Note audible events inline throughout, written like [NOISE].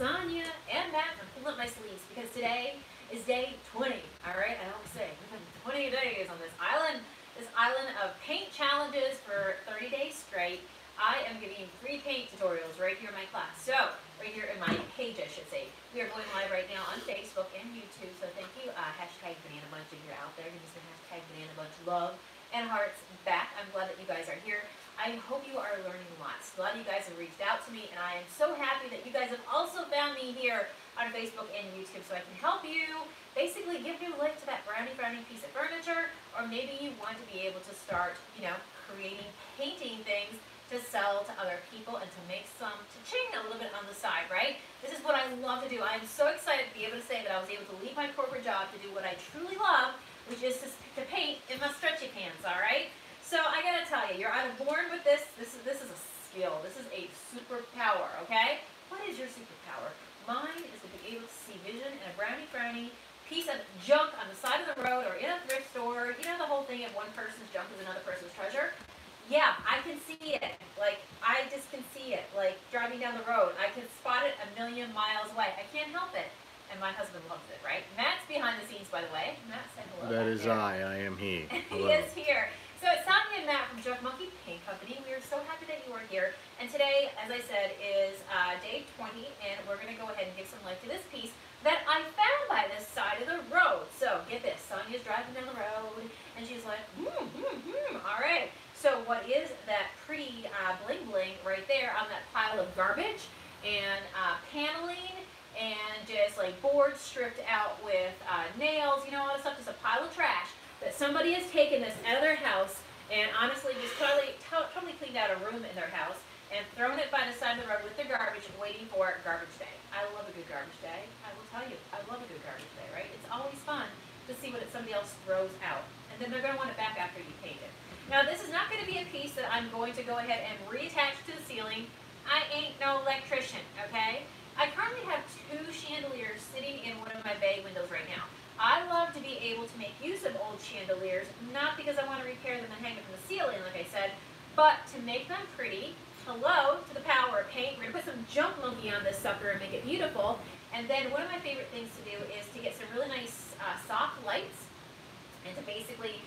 Sonia and Matt. I'm pulling up my sleeves because today is day 20. All right, I don't say we've been 20 days on this island, this island of paint challenges for 30 days straight. I am giving free paint tutorials right here in my class. So, right here in my page, I should say. We are going live right now on Facebook and YouTube, so thank you. Uh, hashtag Banana Bunch if you're out there. Give me some hashtag Banana Bunch love and hearts back. I'm glad that you guys are here. I hope you are learning lots. A lot of you guys have reached out to me, and I am so happy that you guys have also found me here on Facebook and YouTube so I can help you basically give new life to that brownie brownie piece of furniture, or maybe you want to be able to start, you know, creating, painting things to sell to other people and to make some to ching a little bit on the side, right? This is what I love to do. I'm so excited to be able to say that I was able to leave my corporate job to do what I truly love, which is to, to paint in my stretchy pants, all right? So I gotta tell you, you're either born with this, this is, this is a skill, this is a superpower, okay? What is your superpower? Mine is to be able to see vision in a brownie frowny piece of junk on the side of the road or in a thrift store. You know the whole thing of one person's junk is another person's treasure? Yeah, I can see it. Like, I just can see it. Like, driving down the road. I can spot it a million miles away. I can't help it. And my husband loves it, right? Matt's behind the scenes, by the way. Matt, say hello. That is there. I. I am he. [LAUGHS] he is here. So it's Sonia and Matt from Junk Monkey Paint Company. We are so happy that you are here. And today, as I said, is uh, day 20, and we're going to go ahead and give some life to this piece that I found by this side of the road. So get this, Sonia's driving down the road, and she's like, hmm, hmm, hmm, all right. So what is that pretty uh, bling bling right there on that pile of garbage and uh, paneling and just like boards stripped out with uh, nails, you know, all this stuff, just a pile of trash that somebody has taken this out of their house and honestly just totally, totally cleaned out a room in their house and thrown it by the side of the road with their garbage waiting for garbage day. I love a good garbage day. I will tell you, I love a good garbage day, right? It's always fun to see what somebody else throws out. And then they're going to want it back after you paint it. Now this is not going to be a piece that I'm going to go ahead and reattach to the ceiling. I ain't no electrician, okay? I currently have two chandeliers sitting in one of my bay windows right now. I love to be able to make use of old chandeliers, not because I want to repair them and hang them from the ceiling, like I said, but to make them pretty. Hello to the power of paint. We're going to put some junk monkey on this sucker and make it beautiful. And then one of my favorite things to do is to get some really nice uh, soft lights and to basically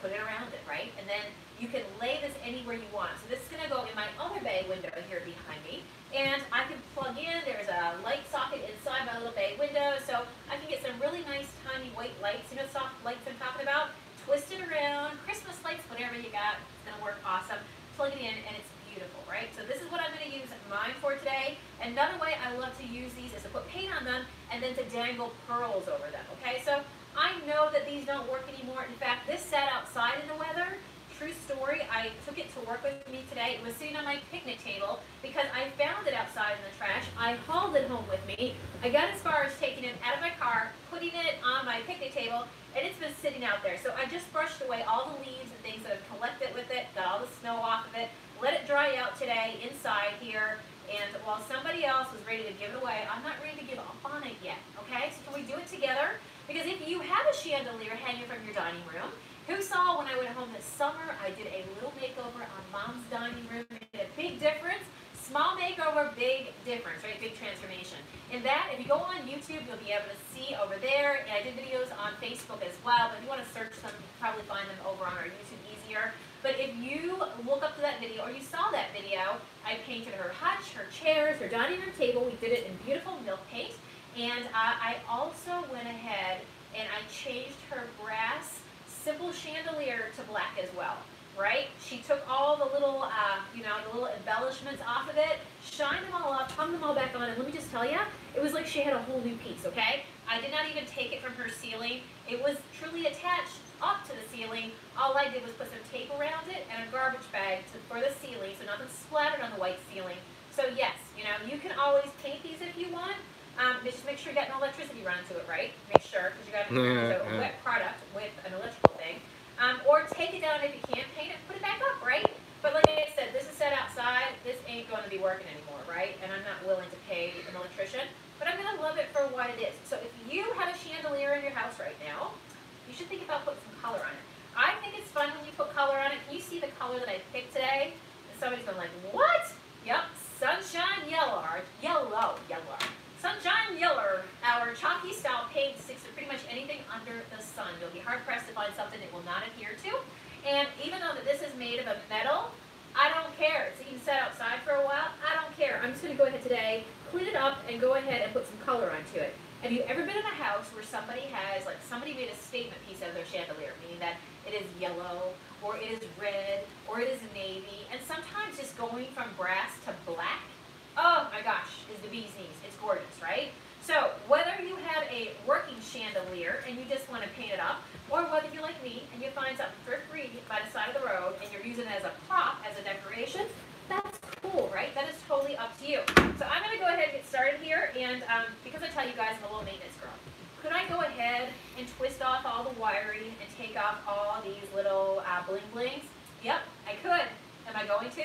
put it around it, right? And then you can lay this anywhere you want. So this is going to go in my other bay window here behind me. And I can plug in, there's a light socket inside my little bay window, so I can get some really nice tiny white lights, you know soft lights I'm talking about? Twist it around, Christmas lights, whatever you got, it's to work awesome. Plug it in and it's beautiful, right? So this is what I'm going to use mine for today. Another way I love to use these is to put paint on them and then to dangle pearls over them, okay? So I know that these don't work anymore. In fact, this sat outside in the weather True story, I took it to work with me today. It was sitting on my picnic table because I found it outside in the trash. I hauled it home with me. I got as far as taking it out of my car, putting it on my picnic table, and it's been sitting out there. So I just brushed away all the leaves and things that have collected with it, got all the snow off of it, let it dry out today inside here, and while somebody else was ready to give it away, I'm not ready to give up on it yet, okay? So can we do it together? Because if you have a chandelier hanging from your dining room, who saw when I went home this summer, I did a little makeover on mom's dining room. It made a big difference. Small makeover, big difference, right? Big transformation. In that, if you go on YouTube, you'll be able to see over there. And I did videos on Facebook as well, but if you want to search them, you can probably find them over on our YouTube easier. But if you look up to that video, or you saw that video, I painted her hutch, her chairs, her dining room table. We did it in beautiful milk paint. And uh, I also went ahead and I changed her brass simple chandelier to black as well, right? She took all the little, uh, you know, the little embellishments off of it, shined them all up, hung them all back on, and let me just tell you, it was like she had a whole new piece, okay? I did not even take it from her ceiling. It was truly attached up to the ceiling. All I did was put some tape around it and a garbage bag to, for the ceiling so nothing splattered on the white ceiling. So yes, you know, you can always paint these if you want, um, just make sure you got no electricity run to it, right? Make sure, because you got a wet product with an electrical thing. Um, or take it down if you can't paint it, put it back up, right? But like I said, this is set outside. This ain't going to be working anymore, right? And I'm not willing to pay an electrician, but I'm going to love it for what it is. So if you have a chandelier in your house right now, you should think about putting some color on it. I think it's fun when you put color on it. Can you see the color that I picked today? And somebody's been like, what? Yep, sunshine yellow, yellow, yellow. Mucky style paint sticks to pretty much anything under the sun. You'll be hard pressed to find something it will not adhere to. And even though that this is made of a metal, I don't care. It's even set outside for a while. I don't care. I'm just going to go ahead today, clean it up, and go ahead and put some color onto it. Have you ever been in a house where somebody has, like, somebody made a statement piece of their chandelier, meaning that it is yellow, or it is red, or it is navy, and sometimes just going from brass to black, oh my gosh, is the bee's knees. It's gorgeous, right? So whether you have a working chandelier and you just want to paint it up, or whether you're like me and you find something for free by the side of the road and you're using it as a prop, as a decoration, that's cool, right? That is totally up to you. So I'm going to go ahead and get started here, and um, because I tell you guys I'm a little maintenance girl, could I go ahead and twist off all the wiring and take off all these little uh, bling blings? Yep, I could. Am I going to?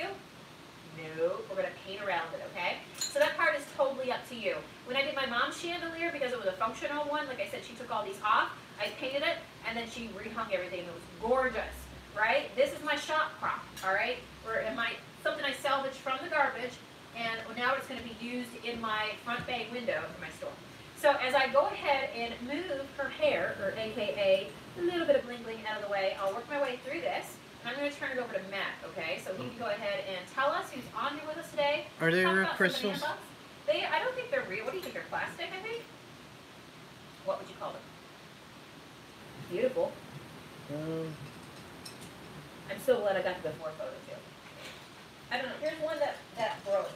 No, we're going to paint around it, okay? So that part is totally up to you. When I did my mom's chandelier, because it was a functional one, like I said, she took all these off, I painted it, and then she rehung everything. It was gorgeous, right? This is my shop prop, all right? Or am I something I salvaged from the garbage, and now it's going to be used in my front bay window for my store. So as I go ahead and move her hair, or AKA a little bit of bling bling out of the way, I'll work my way through this. I'm going to turn it over to Matt, okay? So he can go ahead and tell us who's on here with us today. Are they Talk real crystals? They, I don't think they're real. What do you think? They're plastic, I think? What would you call them? Beautiful. Um, I'm so glad I got the before photo too. I don't know. Here's one that, that broke.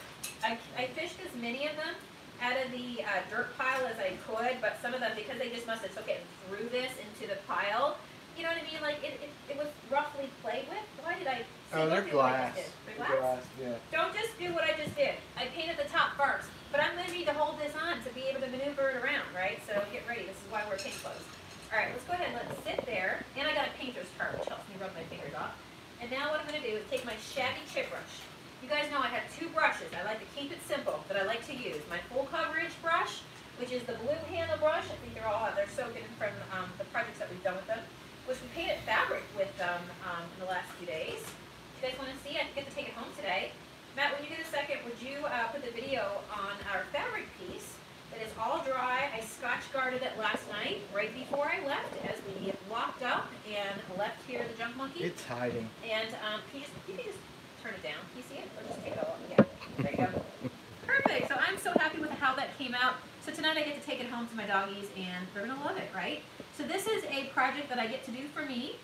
I, I fished as many of them out of the uh, dirt pile as I could, but some of them, because they just must have took it and threw this into the pile, you know what I mean? Like, it, it, it was roughly played with. Why did I oh, they're do what I glass. They're They're glass? yeah. Don't just do what I just did. I painted the top first, but I'm going to need to hold this on to be able to maneuver it around, right? So get ready. This is why we're paint clothes. All right, let's go ahead and let's sit there. And I got a painter's card, which helps me rub my fingers off. And now what I'm going to do is take my shabby chip brush. You guys know I have two brushes. I like to keep it simple, but I like to use my full coverage brush, which is the blue handle brush. I think they're all they're so good from um, the projects that we've done with them, which we painted fabric with them um, in the last few days. If you guys want to see, I get to take it home today. Matt, when you get a second, would you uh, put the video on our fabric piece that is all dry? I scotch guarded it last night, right before I left, as we locked up and left here the junk monkey. It's hiding. And um, can you, just, you just turn it down. Can you see it? Or just take it all? Yeah. There you go. [LAUGHS] Perfect. So I'm so happy with how that came out. So tonight I get to take it home to my doggies, and they're gonna love it, right? So this is a project that I get to do for me.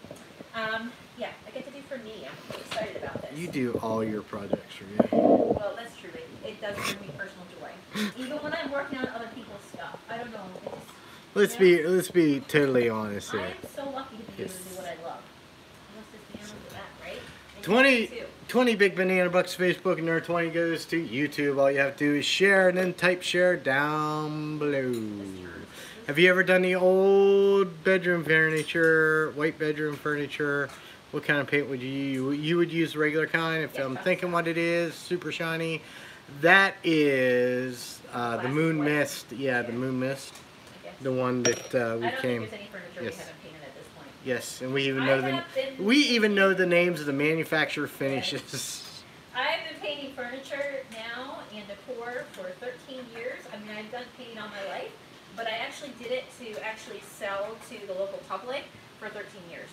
Um, yeah, I get to do for me. I'm excited about this. You do all your projects for you. Well, that's true. It, it does bring me personal joy. [LAUGHS] Even when I'm working on other people's stuff. I don't know. It just, Let's be let's be totally honest here. I am so lucky to be able to do what I love. Let's that, right? And 20 too. 20 Big Banana Bucks Facebook and number 20 goes to YouTube. All you have to do is share and then type share down below. Have you ever done the old bedroom furniture, white bedroom furniture? What kind of paint would you use? You would use the regular kind. If I'm thinking what it is, super shiny. That is uh, the moon mist. Yeah, the moon mist. The one that uh, we came. think there's any furniture Yes. Yes, and we even know the we even know the names of the manufacturer finishes. [LAUGHS] I've been painting furniture now and decor for 13 years. I mean, I've done painting all my life, but I actually did it to actually sell to the local public for 13 years.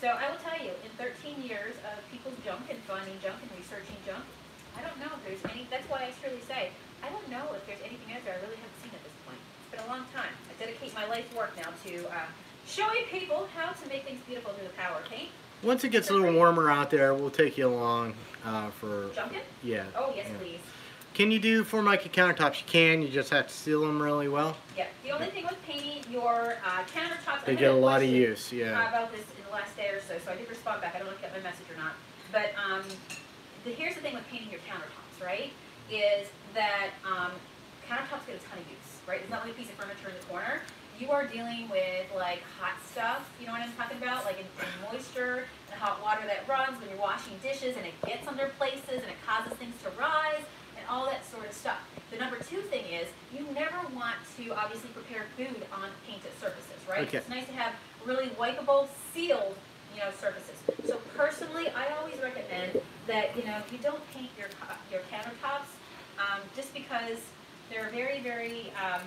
So I will tell you, in 13 years of people's junk and finding junk and researching junk, I don't know if there's any, that's why I truly say, I don't know if there's anything out there I really haven't seen at this point. It's been a long time. I dedicate my life's work now to uh, showing people how to make things beautiful through the power of paint. Once it gets a little warmer out there, we'll take you along uh, for Junkin? yeah. Oh, yes, Yeah. please. Can you do Formica countertops? You can. You just have to seal them really well. Yeah, the only thing with painting your uh, countertops. They get a lot of use. Yeah. About this in the last day or so, so I did respond back. I don't know if you got my message or not. But um, the, here's the thing with painting your countertops, right? Is that um, countertops get a ton of use, right? It's not like a piece of furniture in the corner. You are dealing with like hot stuff, you know what I'm talking about? Like in, in moisture and hot water that runs when you're washing dishes and it gets under places and it causes things to rise and all that sort of stuff. The number two thing is you never want to obviously prepare food on painted surfaces, right? Okay. It's nice to have really wipeable, sealed, you know, surfaces. So personally, I always recommend that you know you don't paint your your countertops um, just because they're very very um,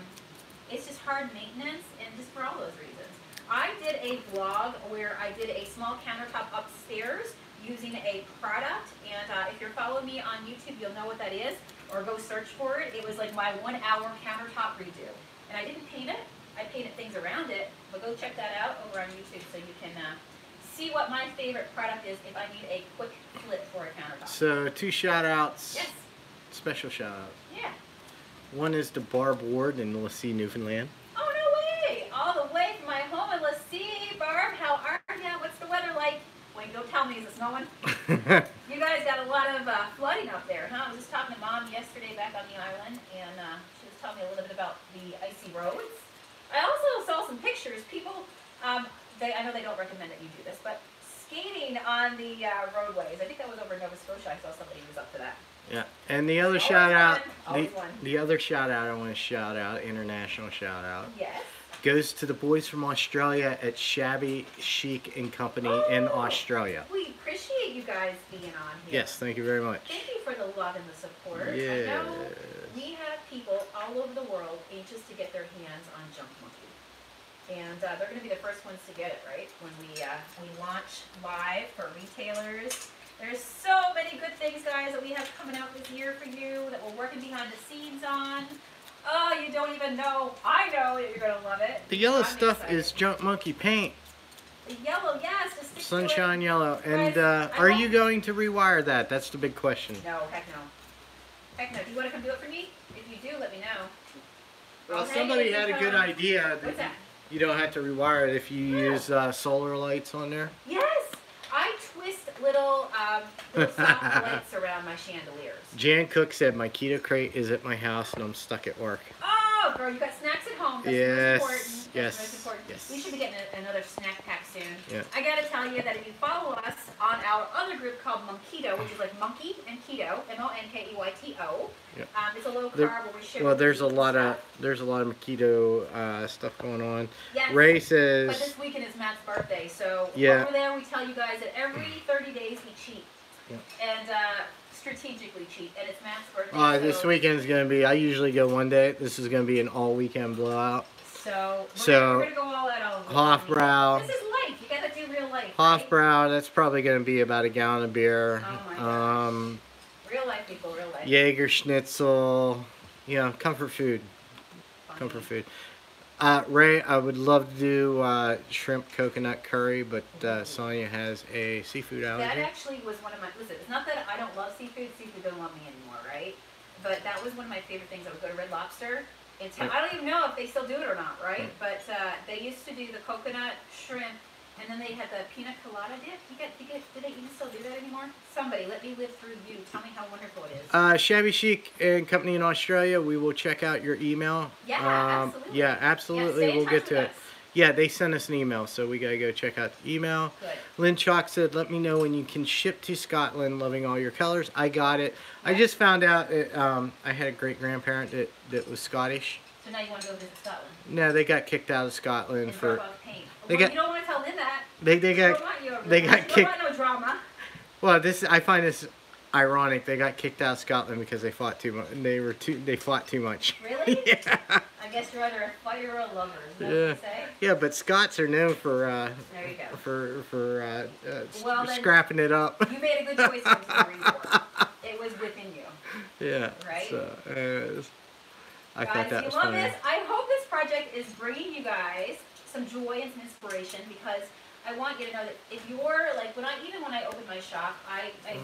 it's just hard maintenance and just for all those reasons. I did a vlog where I did a small countertop upstairs using a product, and uh, if you're following me on YouTube, you'll know what that is, or go search for it. It was like my one hour countertop redo. And I didn't paint it, I painted things around it, but go check that out over on YouTube so you can uh, see what my favorite product is if I need a quick flip for a countertop. So two shout outs, Yes, special shout outs. yeah. One is to Barb Ward in Lassie, Newfoundland. Oh, no way! All the way from my home in Lassie. Barb, how are you? What's the weather like? Wait, don't tell me, is it snowing? [LAUGHS] You guys got a lot of uh, flooding up there, huh? I was just talking to mom yesterday back on the island, and uh, she was telling me a little bit about the icy roads. I also saw some pictures. People, um, they, I know they don't recommend that you do this, but skating on the uh, roadways. I think that was over in Nova Scotia. I saw somebody who was up to that. Yeah, and the other Always shout out, fun, the, always the other shout out I want to shout out, international shout out, Yes. goes to the boys from Australia at Shabby Chic and Company in Oh. Australia. We appreciate you guys being on here. Yes, thank you very much. Thank you for the love and the support. I know we have people all over the world anxious to get their hands on Junk Monkey. And uh, they're going to be the first ones to get it, right? When we uh, we launch live for retailers. There's so many good things, guys, that we have coming out this year for you that we're working behind the scenes on. Oh, you don't even know. I know that you're going to love it. The yellow I'm stuff excited. is Junk Monkey paint, The yellow, yes. The stick to sunshine yellow. And Guys, uh, are you going to rewire that? That's the big question. No, heck no. Heck no. Do you want to come do it for me? If you do, let me know. Well, I'll somebody had a good idea What's that? you don't have to rewire it if you Yeah. use uh, solar lights on there. Twist little, um, little [LAUGHS] soft lights around my chandeliers. Jan Cook said my Keto Krate is at my house and I'm stuck at work. Oh, girl, you got snacks at home. That's Yes. That's yes, most important. yes. We should be getting a, another snack pack soon. Yeah. I gotta tell you that if you follow us on our other group called MonKEyTO, which is like monkey and keto, M-O-N-K-E-Y-T-O. Yeah. Um, it's a low carb There- where we share. Well, there's a lot of there's a lot of keto uh, stuff going on. Yes. Races. But this weekend is Matt's birthday, so Yeah. over there we tell you guys that every 30 days we cheat. Yeah. And uh, strategically cheat, and it's Matt's birthday. uh, so, this weekend's gonna be. I usually go one day. This is gonna be an all weekend blowout. So we're, So, gonna, we're gonna go all out Hofbrau. This is life. You gotta do real life. right? Hofbrau. That's probably gonna be about a gallon of beer. Oh my gosh. um, Real life people, real life. Jaeger Schnitzel. You know, comfort food. Comfort food. Uh, Ray, I would love to do uh, shrimp coconut curry, but uh, Sonia has a seafood allergy. That actually was one of my. Listen, it's not that I don't love seafood. Seafood don't love me anymore, right? But that was one of my favorite things. I would go to Red Lobster. I don't even know if they still do it or not, right? But uh, they used to do the coconut shrimp, and then they had the pina colada dip. You get, you get, do they even still do that anymore? Somebody, let me live through you. Tell me how wonderful it is. Uh, Shabby Chic and Company in Australia, we will check out your email. Yeah, Um, absolutely. Yeah, yeah, absolutely. in we'll get to it. Yeah, they sent us an email, so we gotta go check out the email. Good. Lynn Chalk said, "Let me know when you can ship to Scotland. Loving all your colors. I got it. I just found out that um, I had a great grandparent that, that was Scottish. So now you want to go visit Scotland No, they got kicked out of Scotland and for paint. They well, got- you don't want to tell them that. they they got want you they got kicked- don't want no drama. well. This I find this ironic. They got kicked out of Scotland because they fought too much. They were too they fought too much. Really? [LAUGHS] yeah. I guess you're either a fighter or a lover. Is that Yeah. what you say? Yeah, but Scots are known for uh, There you go. for for uh, uh, Well, scrapping it up. You made a good choice when you were Marine Corps. It was within you. [LAUGHS] yeah. Right? So, I guys, thought that you was love funny. this. I hope this project is bringing you guys some joy and some inspiration because I want you to know that if you're like when I even when I opened my shop, I, I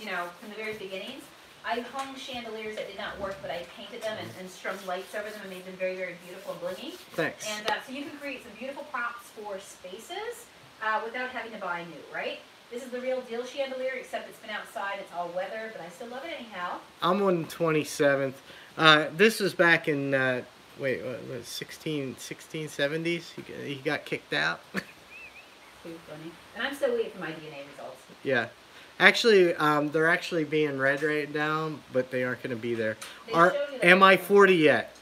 you know from the very beginnings, I hung chandeliers that did not work, but I painted them and, and strung lights over them and made them very very beautiful and blingy. Thanks. And uh, so you can create some beautiful props for spaces uh, without having to buy new, right? This is the real deal chandelier, except it's been outside, it's all weather, but I still love it anyhow. I'm on 27th. Uh, this was back in, uh, wait, what was it, 16, 1670s? He, got- he got kicked out. [LAUGHS] Too funny. And I'm still waiting for my DNA results. yeah. Actually, um, they're actually being read right now, but they aren't going to be there. They Are, showed you that am I 40 yet?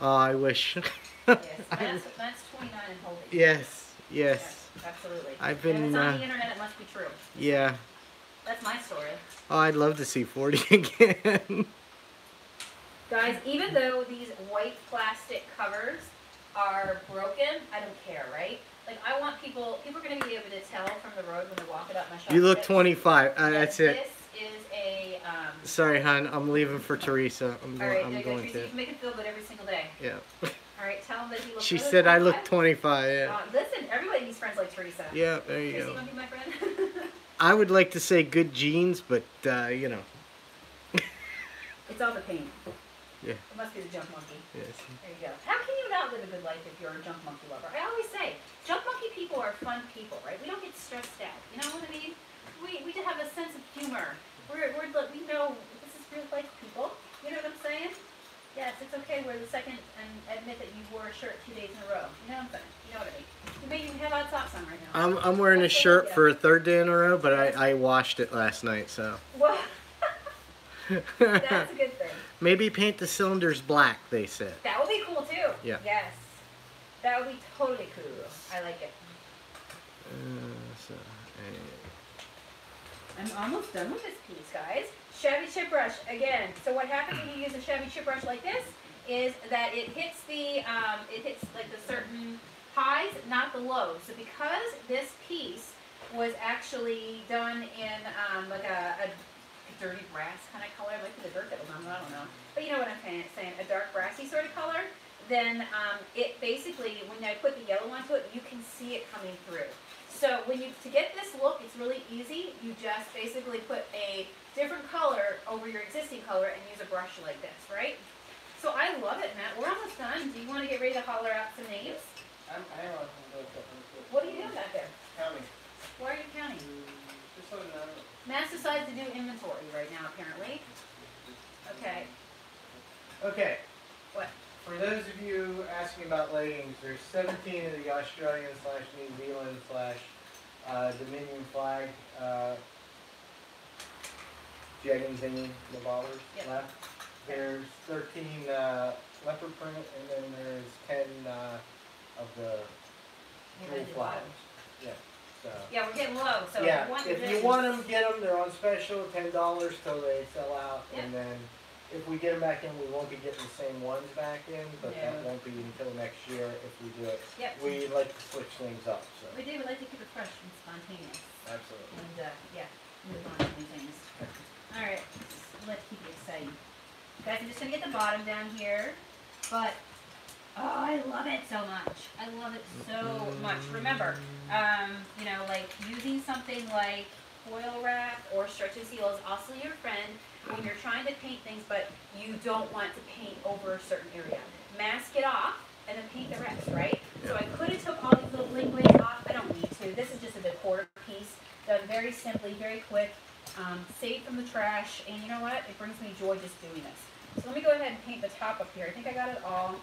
Oh, I wish. [LAUGHS] Yes, that's, that's 29 and holding. yes, yes. absolutely. I've And if been, it's on uh, the internet, it must be true. Yeah. That's my story. Oh, I'd love to see 40 [LAUGHS] again. Guys, even though these white plastic covers are broken, I don't care, right? Like, I want people, people are gonna be able to tell from the road when they're walking up my shop. You look 25. Uh, that that's it. This is a, um, Sorry, hon. I'm leaving for Teresa. I'm, all right, I'm going Teresa, you to. can make it feel good every single day. Yeah. All right, tell them that he looks She said I look 25. 25. Yeah. Uh, listen, everybody needs friends like Teresa. Yeah. There you Teresa, you go. wanna be my friend? [LAUGHS] I would like to say good genes, but uh, you know. it's all the pain. Yeah. It must be the junk monkey. Yes. There you go. How can you not live a good life if you're a junk monkey lover? I always say, junk monkey people are fun people, right? We don't get stressed out. You know what I mean? We, we just have a sense of humor. We're, we're like, we know this is real life people. You know what I'm saying? Yes, it's okay. We're the second and admit that you wore a shirt two days in a row. You know what I'm saying? You know what I mean? You may even have on socks on right now. I'm, I'm wearing a That's the shirt idea. for a third day in a row, but I, I washed it last night, so. Well, [LAUGHS] that's a good thing. Maybe paint the cylinders black, they said. That would be cool too. Yeah. Yes. That would be totally cool. I like it. Uh, so, anyway. I'm almost done with this piece, guys. shabby chip brush again. So what happens when you use a shabby chip brush like this is that it hits the um, it hits like the certain highs, not the lows. So because this piece was actually done in um, like a, a dirty brass kind of color, I like the dirt that was on I don't know. But you know what I'm saying, saying a dark brassy sort of color. Then um, it basically, when I put the yellow onto it, you can see it coming through. So when you to get this look, it's really easy. You just basically put a different color over your existing color and use a brush like this, right? So I love it, Matt. We're almost done. Do you want to get ready to holler out some names? I'm, I don't know What are you doing back there? Counting. Why are you counting? Just so you know. Decided to do inventory right now, apparently. Okay. Okay. What? For those of you asking about latings, there's 17 of the Australian slash New Zealand slash uh, Dominion flag uh, thingy, the bollers Yep. left. There's 13 uh, leopard print, and then there's 10 uh, of the You're jewel gonna do flags. Yeah. So. Yeah, we're getting low, so if you want if you want them, get them. They're on special, ten dollars till they sell out, and then if we get them back in, we won't be getting the same ones back in, but that won't be until next year if we do it. Yep. We like to switch things up, so We do, we like to keep it fresh and spontaneous. absolutely. And, uh, yeah, move on to new things. Alright, let's keep it exciting. Guys, I'm just gonna get the bottom down here, but, oh, I love it so much. I love it so much. Remember, um, you know, like using something like foil wrap or stretch and seal is also your friend when you're trying to paint things, but you don't want to paint over a certain area. Mask it off and then paint the rest, right? So I could have took all these little blings off. I don't need to. This is just a decor piece done very simply, very quick, um, from the trash, and you know what? It brings me joy just doing this. So let me go ahead and paint the top up here. I think I got it all.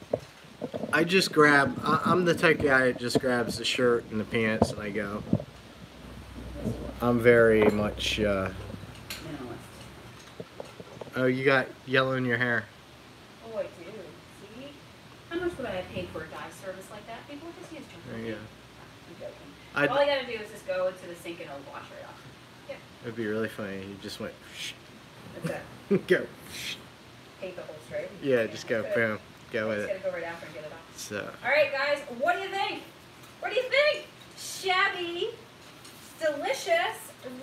I just grab. I, I'm the type of guy that just grabs the shirt and the pants and I go. I'm very much. Uh, oh, you got yellow in your hair. Oh, I do. See? How much would I have paid for a dye service like that? People would just use There you go. I'm joking. I'd, All I gotta do is just go into the sink and it'll wash right off. Yeah. It'd be really funny. You just went. That's it. [LAUGHS] go. Paint the whole straight. Yeah, just go. Boom. Go with Just it. go right after and get it off. So. All right, guys, what do you think? What do you think? Shabby, delicious,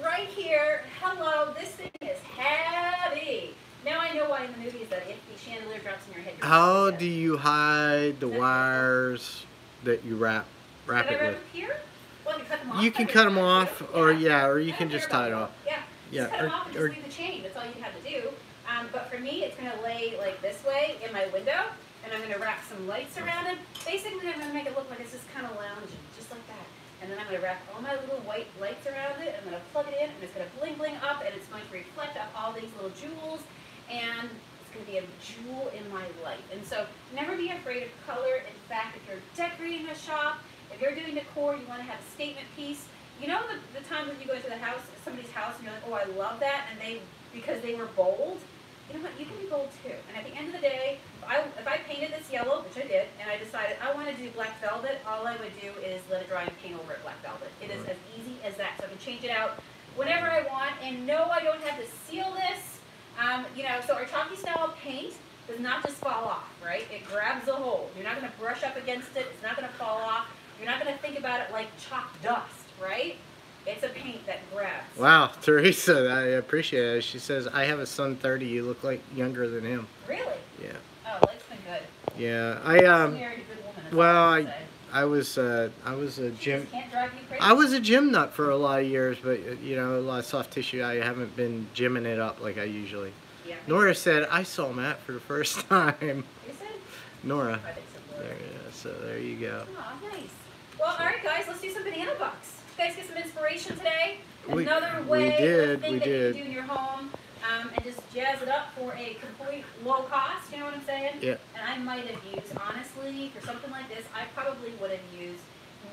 right here. Hello, this thing is heavy. Now I know why in the movies that if the chandelier drops in your head, How do you hide the wires that you wrap wrap Can I it wrap with? them here? Well, I can cut them off. You can cut them off, or Yeah. or you can just tie it off. Yeah. Yeah, Just cut or- off and or- just leave the chain. That's all you have to do. Um, but for me, it's gonna lay like this way in my window, and I'm gonna wrap some lights around it. Basically, I'm gonna make it look like it's just kind of lounging, just like that. And then I'm gonna wrap all my little white lights around it. I'm gonna plug it in, and it's gonna bling bling up, and it's going to reflect off all these little jewels, and it's gonna be a jewel in my life. And so, never be afraid of color. In fact, if you're decorating a shop, if you're doing decor, you want to have a statement piece. You know the, the times when you go to the house, somebody's house, and you're like, oh, I love that, and they because they were bold. You know what? You can be bold too. And at the end of the day, if I if I painted this yellow, which I did, and I decided I want to do black velvet, all I would do is let it dry and paint over it black velvet. It is as easy as that. So I can change it out whenever I want. And no, I don't have to seal this. Um, you know, so our chalky style paint does not just fall off, right? It grabs a hold. You're not gonna brush up against it, it's not gonna fall off. You're not gonna think about it like chalk dust, right? It's a paint that grabs. Wow, [LAUGHS] Teresa, I appreciate it. She says, I have a son 30. You look like younger than him. Really? Yeah. Oh, life's been good. Yeah, I um, married a good woman. well, I- I was uh, I was a gym. just can't drive you crazy. I was a gym nut for a lot of years, but uh, you know, a lot of soft tissue. I haven't been gymming it up like I usually. Yeah. Nora said, I saw Matt for the first [LAUGHS] time. You said? Nora. I think so. There, yeah, so there you go. Oh, nice. Well, all right, guys, let's do some banana bucks. You guys get some inspiration today. We- Another we way, did, a thing we that did. you can do in your home, um, and just jazz it up for a complete low cost. You know what I'm saying? Yeah. And I might have used, honestly, for something like this, I probably would have used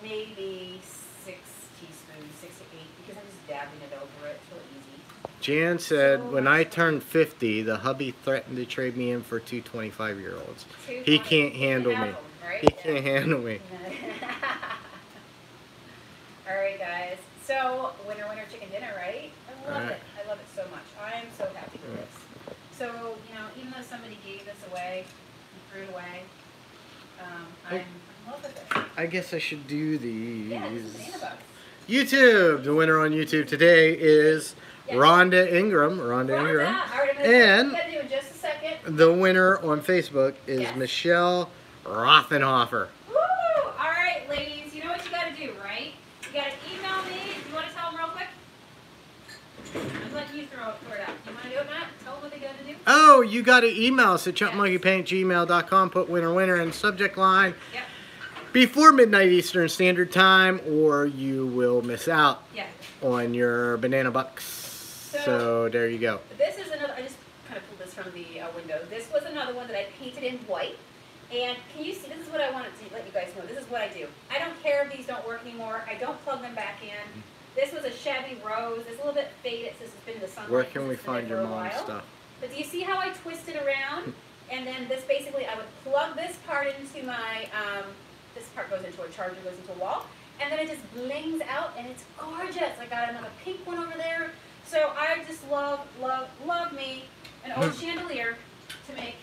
maybe six teaspoons, six to eight, because I'm just dabbing it over it. It's real easy. Jan said, So when I turned 50, the hubby threatened to trade me in for two 25 year olds. He can't handle me. right? He Yeah. can't handle me. [LAUGHS] All right, guys. So, winner, winner, chicken dinner, right? I love Alright. it. I love it so much. I am so happy with this. So, you know, even though somebody gave this away, and threw it away, um, I'm in love with it. I guess I should do these. Yeah, this is. YouTube. The winner on YouTube today is Yes. Rhonda Ingram. Rhonda Rhonda, Ingram. all right, I'm gonna And- I'm gonna do in just a second. The winner on Facebook is Yes. Michelle Rothenhofer. Woo! All right, ladies, you know what you gotta do, right? You gotta email me. You wanna tell them real quick? I'm letting you throw, throw it out. You wanna do it, Matt? Tell them what they gotta do. Oh, you got to email us at junkmonkeypaintgmail.com. Put winner winner in the subject line Yep. before midnight Eastern Standard Time, or you will miss out Yeah. on your banana bucks. So there you go. This is another, I just kind of pulled this from the uh, window. This was another one that I painted in white. And can you see, this is what I wanted to let you guys know. This is what I do. I don't care if these don't work anymore. I don't plug them back in. This was a shabby rose. It's a little bit faded since it's been in the sunlight. Where can we It's been there find your mom's stuff? But do you see how I twist it around? And then this basically, I would plug this part into my, um, this part goes into a charger, goes into a wall. And then it just blings out and it's gorgeous. I got another pink one over there. So I just love, love, love me an old chandelier to make.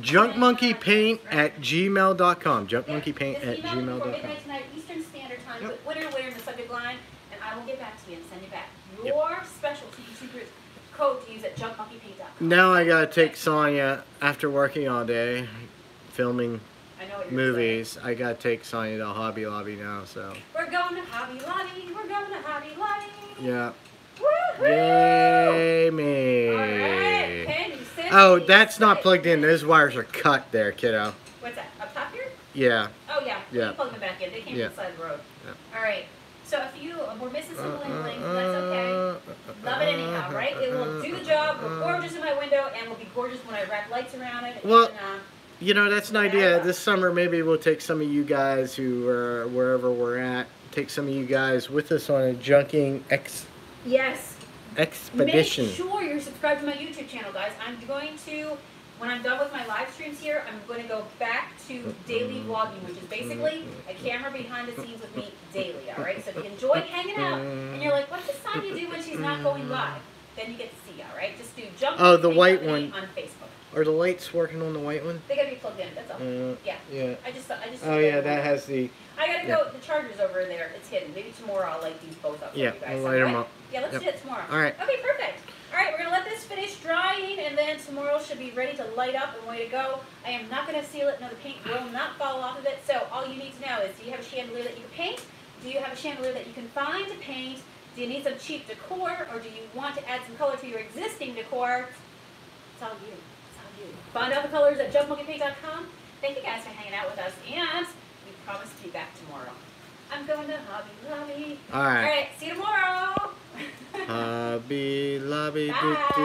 Junkmonkeypaint at gmail.com. Junkmonkeypaint at email me before gmail.com. tonight, Eastern Standard Time, Yep. put winner, winner in the subject line, and I will get back to you and send you back Yep. your specialty secret code to use at junkmonkeypaint.com. Now I gotta take Sonia after working all day, filming I know what you're movies. I gotta take Sonia to Hobby Lobby now. So. We're going to Hobby Lobby. We're going to Hobby Lobby. yeah, Woohoo! yay me! you Oh, that's not plugged in. Those wires are cut there, kiddo. What's that? Up top here? Yeah. Oh yeah. Yeah. You plug them back in. They came Yeah. inside the road. Yeah. All right. So if you we're missing some Uh, bling bling, uh, that's okay. Love it anyhow, right? It will do the job. Look gorgeous in my window, and will be gorgeous when I wrap lights around it. Well, and, uh, You know, that's an idea. This summer, maybe we'll take some of you guys who are wherever we're at, take some of you guys with us on a junking ex yes. expedition. Make sure you're subscribed to my YouTube channel, guys. I'm going to, when I'm done with my live streams here, I'm going to go back to daily vlogging, which is basically a camera behind the scenes with me daily, all right? So if you enjoy hanging out and you're like, what's the Sonia do when she's not going live? Then you get to see, all right? Just do jump Oh, the white one. on Facebook. Are the lights working on the white one? They gotta be plugged in. That's all. Uh, Yeah. yeah. I just, I just. Oh yeah, that has the. I gotta yeah. go. The charger's over in there. It's hidden. Maybe tomorrow I'll light these both up for Yeah, you guys. Sound light 'em good? up. Yeah, let's Yep. do it tomorrow. All right. Okay, perfect. All right, we're gonna let this finish drying, and then tomorrow should be ready to light up and way to go. I am not gonna seal it. No, the paint will not fall off of it. So all you need to know is, do you have a chandelier that you can paint? Do you have a chandelier that you can find to paint? Do you need some cheap decor, or do you want to add some color to your existing decor? It's all you. It's all you. Find out the colors at junkmonkeypaint.com. Thank you guys for hanging out with us, and we promise to be back tomorrow. I'm going to Hobby Lobby. All All right. right, see you tomorrow. [LAUGHS] Hobby Lobby. Bye. doo doo.